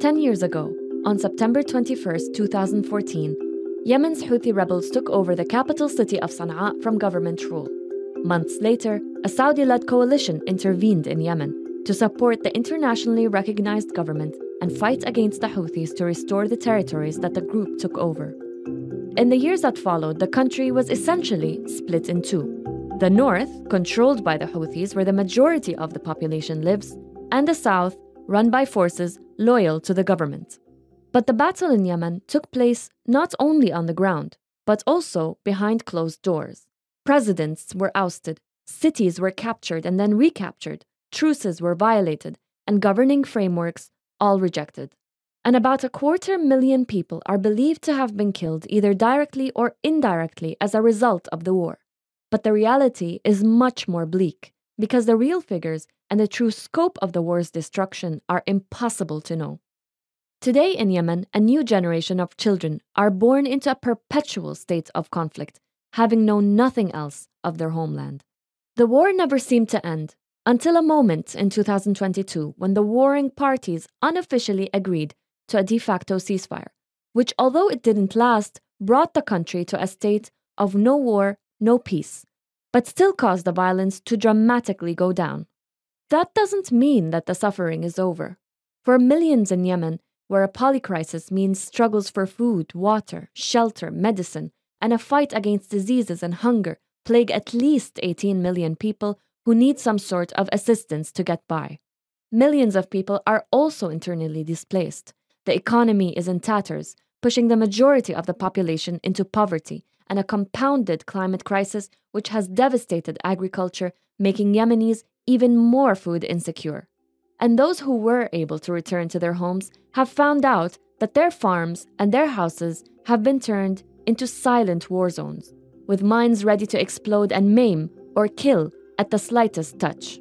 10 years ago, on September 21, 2014, Yemen's Houthi rebels took over the capital city of Sana'a from government rule. Months later, a Saudi led coalition intervened in Yemen to support the internationally recognized government and fight against the Houthis to restore the territories that the group took over. In the years that followed, the country was essentially split in two. The north, controlled by the Houthis, where the majority of the population lives, and the south, run by forces loyal to the government. But the battle in Yemen took place not only on the ground, but also behind closed doors. Presidents were ousted, cities were captured and then recaptured, truces were violated, and governing frameworks all rejected. And about a quarter million people are believed to have been killed either directly or indirectly as a result of the war. But the reality is much more bleak, because the real figures and the true scope of the war's destruction are impossible to know. Today in Yemen, a new generation of children are born into a perpetual state of conflict, having known nothing else of their homeland. The war never seemed to end until a moment in 2022 when the warring parties unofficially agreed to a de facto ceasefire, which, although it didn't last, brought the country to a state of no war, no peace, but still caused the violence to dramatically go down. That doesn't mean that the suffering is over. For millions in Yemen, where a polycrisis means struggles for food, water, shelter, medicine, and a fight against diseases and hunger plague at least 18 million people who need some sort of assistance to get by. Millions of people are also internally displaced. The economy is in tatters, pushing the majority of the population into poverty and a compounded climate crisis which has devastated agriculture, making Yemenis even more food insecure and those who were able to return to their homes have found out that their farms and their houses have been turned into silent war zones, with mines ready to explode and maim or kill at the slightest touch.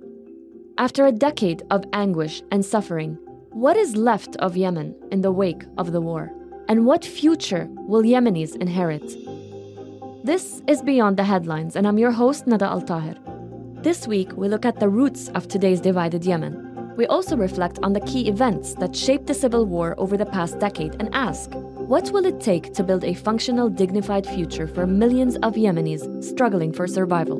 After a decade of anguish and suffering, what is left of Yemen in the wake of the war? And what future will Yemenis inherit? This is Beyond the Headlines, and I'm your host, Nada AlTaher. This week, we look at the roots of today's divided Yemen we also reflect on the key events that shaped the civil war over the past decade and ask what will it take to build a functional, dignified future for millions of Yemenis struggling for survival?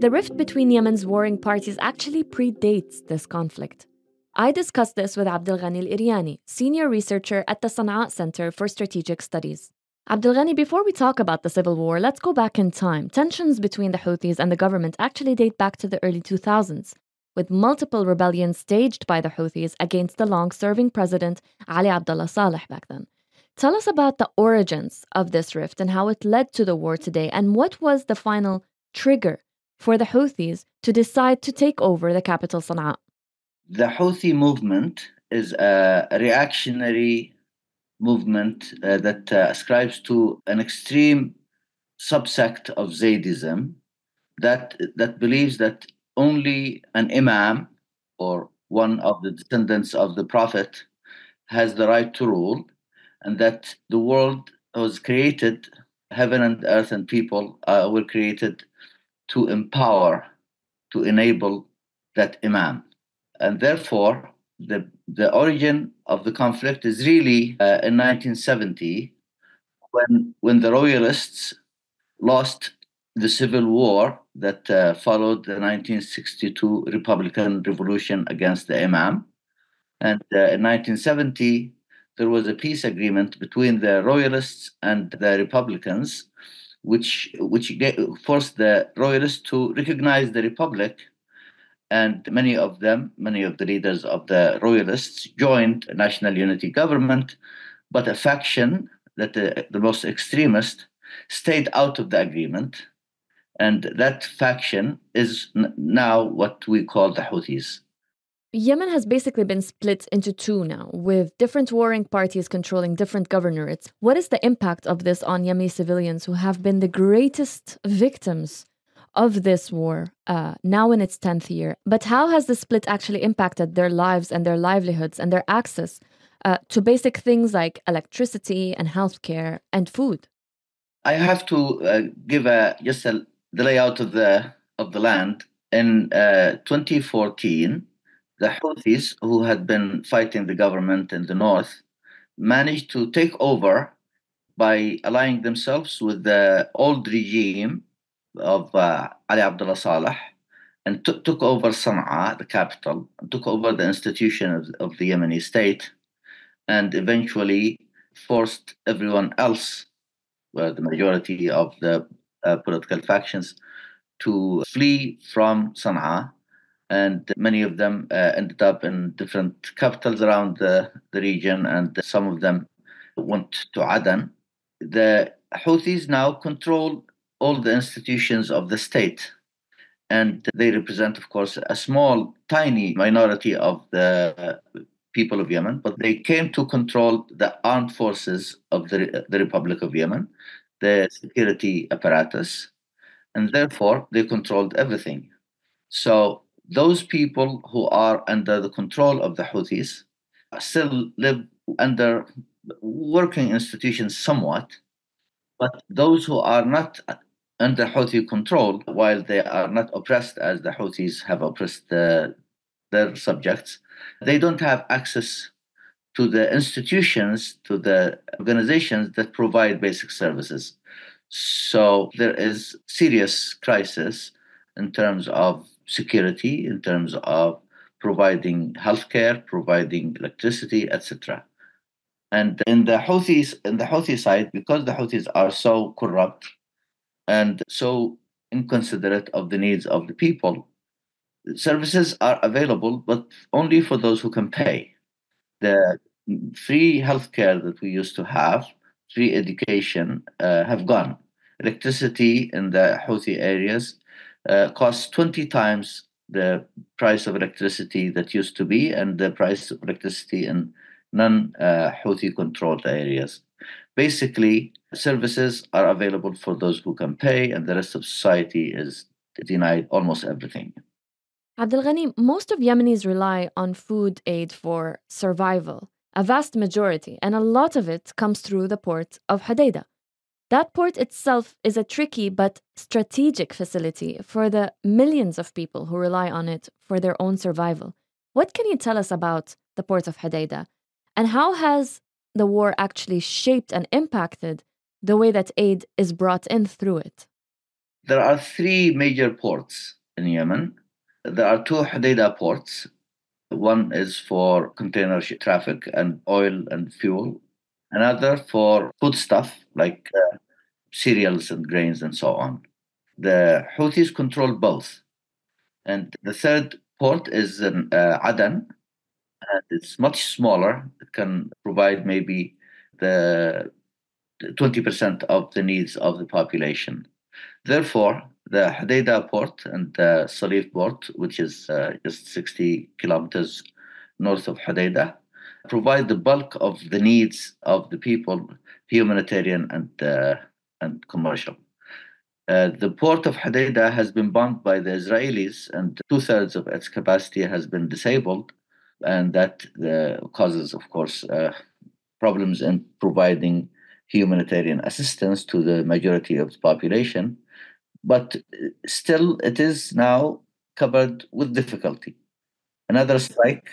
The rift between Yemen's warring parties actually predates this conflict. I discussed this with Abdulghani Al Iryani, senior researcher at the Sana'a Center for Strategic Studies. Abdulghani, before we talk about the civil war, let's go back in time. Tensions between the Houthis and the government actually date back to the early 2000s with multiple rebellions staged by the Houthis against the long serving president Ali Abdullah Saleh back then. Tell us about the origins of this rift and how it led to the war today, and what was the final trigger for the Houthis to decide to take over the capital Sana'a? The Houthi movement is a reactionary movement uh, that uh, ascribes to an extreme subsect of Zaydism that that believes that only an imam or one of the descendants of the prophet has the right to rule and that the world was created heaven and earth and people uh, were created to empower to enable that imam. And therefore the the origin of the conflict is really uh, in 1970 when when the royalists lost the civil war that uh, followed the 1962 Republican Revolution against the Imam. And uh, in 1970, there was a peace agreement between the Royalists and the Republicans, which which forced the Royalists to recognize the Republic. And many of them, many of the leaders of the Royalists, joined a national unity government, but a faction that the, the most extremist stayed out of the agreement and that faction is now what we call the Houthis. Yemen has basically been split into two now, with different warring parties controlling different governorates. What is the impact of this on Yemeni civilians who have been the greatest victims of this war, uh, now in its 10th year? But how has the split actually impacted their lives and their livelihoods and their access uh, to basic things like electricity and healthcare and food? I have to uh, give a, just a the layout of the of the land in uh, 2014 the Houthis, who had been fighting the government in the north, managed to take over by allying themselves with the old regime of uh, Ali Abdullah Saleh and t- took over Sana'a, the capital, took over the institution of, of the Yemeni state, and eventually forced everyone else, well, the majority of the uh, political factions, to flee from Sana'a and many of them uh, ended up in different capitals around the, the region, and some of them went to Aden. The Houthis now control all the institutions of the state, and they represent, of course, a small, tiny minority of the people of Yemen, but they came to control the armed forces of the, the Republic of Yemen, the security apparatus, and therefore they controlled everything. So those people who are under the control of the Houthis still live under working institutions somewhat, but those who are not under Houthi control, while they are not oppressed as the Houthis have oppressed the, their subjects, they don't have access to the institutions, to the organizations that provide basic services. So there is serious crisis in terms of security, in terms of providing healthcare, providing electricity, etc. And in the Houthis, in the Houthi side, because the Houthis are so corrupt and so inconsiderate of the needs of the people, services are available, but only for those who can pay. The free healthcare that we used to have, free education, uh, have gone. Electricity in the Houthi areas uh, costs 20 times the price of electricity that used to be and the price of electricity in non uh, Houthi controlled areas. Basically, services are available for those who can pay, and the rest of society is denied almost everything. Abdul Ghani, most of Yemenis rely on food aid for survival, a vast majority, and a lot of it comes through the port of Hodeidah. That port itself is a tricky but strategic facility for the millions of people who rely on it for their own survival. What can you tell us about the port of Hodeidah? And how has the war actually shaped and impacted the way that aid is brought in through it? There are three major ports in Yemen. There are two Hodeidah ports. One is for container traffic and oil and fuel, another for foodstuff like uh, cereals and grains and so on. The Houthis control both. And the third port is in uh, Aden, and it's much smaller. It can provide maybe the 20% of the needs of the population. Therefore, the Hodeidah port and the Salif port, which is uh, just 60 kilometers north of Hodeidah, provide the bulk of the needs of the people, humanitarian and uh, and commercial. Uh, the port of Hodeidah has been bombed by the Israelis, and two thirds of its capacity has been disabled, and that uh, causes, of course, uh, problems in providing humanitarian assistance to the majority of the population. But still, it is now covered with difficulty. Another strike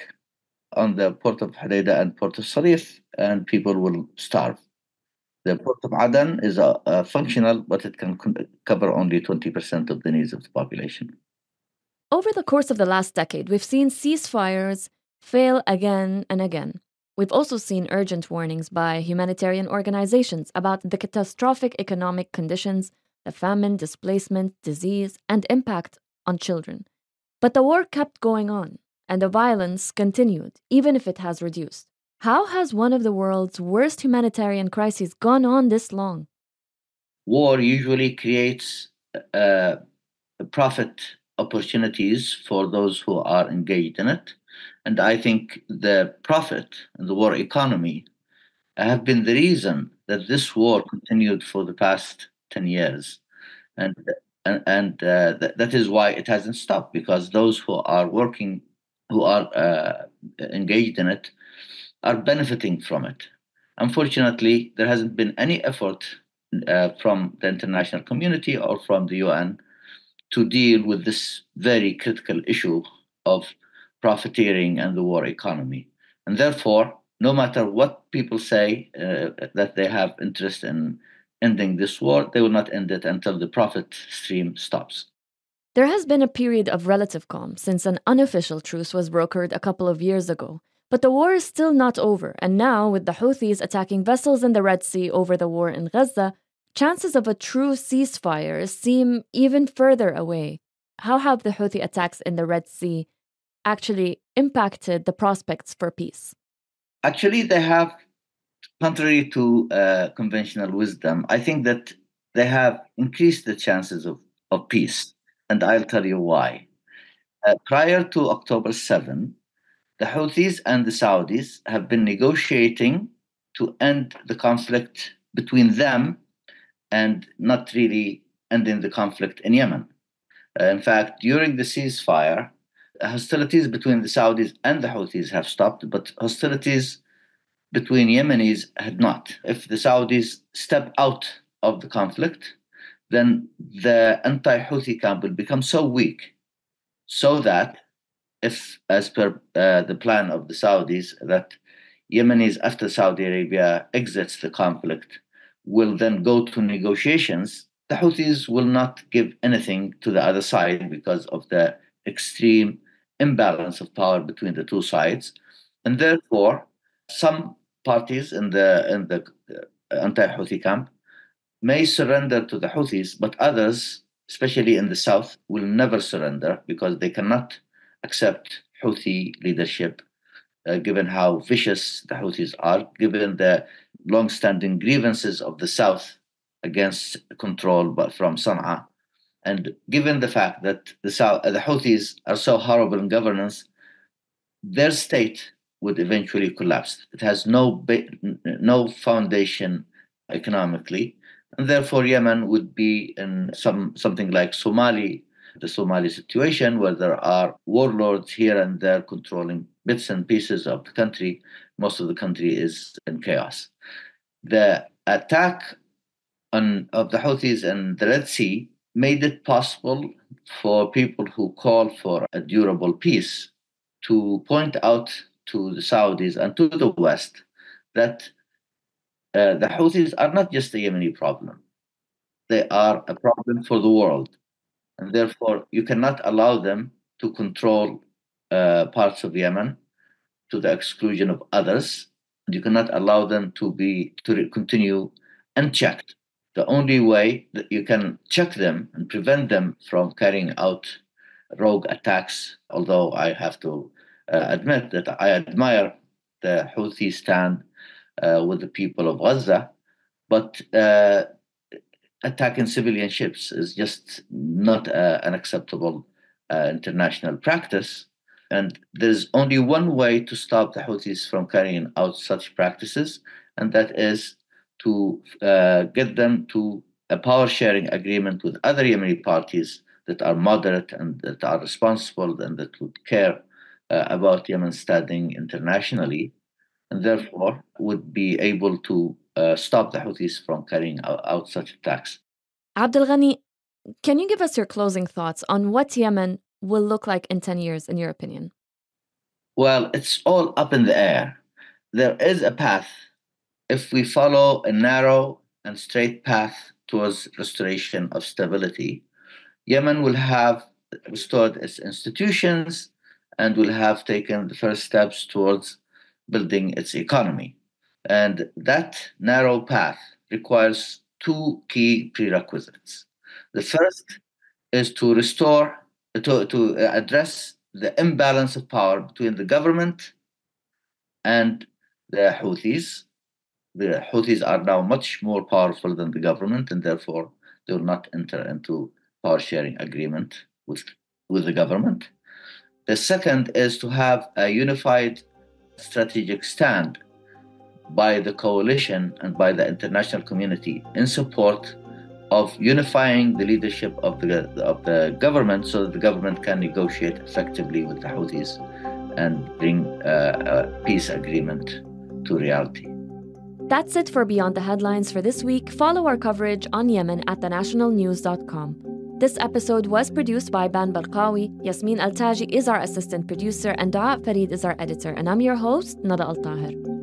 on the port of Hodeidah and port of Salif, and people will starve. The port of Aden is a, a functional, but it can cover only 20% of the needs of the population. Over the course of the last decade, we've seen ceasefires fail again and again. We've also seen urgent warnings by humanitarian organizations about the catastrophic economic conditions, the famine, displacement, disease, and impact on children. But the war kept going on, and the violence continued, even if it has reduced. How has one of the world's worst humanitarian crises gone on this long? War usually creates uh, profit opportunities for those who are engaged in it. And I think the profit and the war economy have been the reason that this war continued for the past 10 years. And, and, and uh, th- that is why it hasn't stopped, because those who are working, who are uh, engaged in it, are benefiting from it. Unfortunately, there hasn't been any effort uh, from the international community or from the UN to deal with this very critical issue of profiteering and the war economy. And therefore, no matter what people say uh, that they have interest in ending this war, they will not end it until the profit stream stops. There has been a period of relative calm since an unofficial truce was brokered a couple of years ago. But the war is still not over, and now, with the Houthis attacking vessels in the Red Sea over the war in Gaza, chances of a true ceasefire seem even further away. How have the Houthi attacks in the Red Sea actually impacted the prospects for peace? Actually, they have, contrary to uh, conventional wisdom, I think that they have increased the chances of, of peace. And I'll tell you why. Uh, prior to October 7, the Houthis and the Saudis have been negotiating to end the conflict between them and not really ending the conflict in Yemen. Uh, in fact, during the ceasefire, hostilities between the Saudis and the Houthis have stopped, but hostilities between Yemenis had not. If the Saudis step out of the conflict, then the anti Houthi camp will become so weak so that if, as per uh, the plan of the Saudis, that Yemenis after Saudi Arabia exits the conflict will then go to negotiations, the Houthis will not give anything to the other side because of the extreme imbalance of power between the two sides. And therefore, some parties in the, in the uh, anti Houthi camp may surrender to the Houthis, but others, especially in the south, will never surrender because they cannot accept Houthi leadership, uh, given how vicious the Houthis are, given the long-standing grievances of the south against control but from Sana'a, and given the fact that the south, the Houthis are so horrible in governance, their state would eventually collapse. It has no no foundation economically, and therefore Yemen would be in some something like Somali the Somali situation, where there are warlords here and there controlling bits and pieces of the country. Most of the country is in chaos. The attack on, of the Houthis in the Red Sea made it possible for people who call for a durable peace to point out to the Saudis and to the West that uh, the Houthis are not just a Yemeni problem. They are a problem for the world and therefore you cannot allow them to control uh, parts of Yemen to the exclusion of others. You cannot allow them to be to continue unchecked. The only way that you can check them and prevent them from carrying out rogue attacks, although I have to uh, admit that I admire the Houthi stand uh, with the people of Gaza, but uh, attacking civilian ships is just not uh, an acceptable uh, international practice. And there's only one way to stop the Houthis from carrying out such practices, and that is to uh, get them to a power sharing agreement with other Yemeni parties that are moderate and that are responsible and that would care uh, about Yemen's standing internationally, and therefore would be able to uh, stop the Houthis from carrying out, out such attacks. Abdul Ghani, can you give us your closing thoughts on what Yemen will look like in 10 years, in your opinion? Well, it's all up in the air. There is a path. If we follow a narrow and straight path towards restoration of stability, Yemen will have restored its institutions and will have taken the first steps towards building its economy. And that narrow path requires two key prerequisites. The first is to restore, to, to address the imbalance of power between the government and the Houthis. The Houthis are now much more powerful than the government, and therefore they will not enter into power sharing agreement with, with the government. The second is to have a unified strategic stand by the coalition and by the international community in support of unifying the leadership of the, of the government so that the government can negotiate effectively with the Houthis and bring uh, a peace agreement to reality. That's it for Beyond the Headlines for this week. Follow our coverage on Yemen at thenationalnews.com. This episode was produced by Ban Barkawi. Yasmin Al Taji is our assistant producer, and Da'a Farid is our editor. And I'm your host, Nada AlTaher.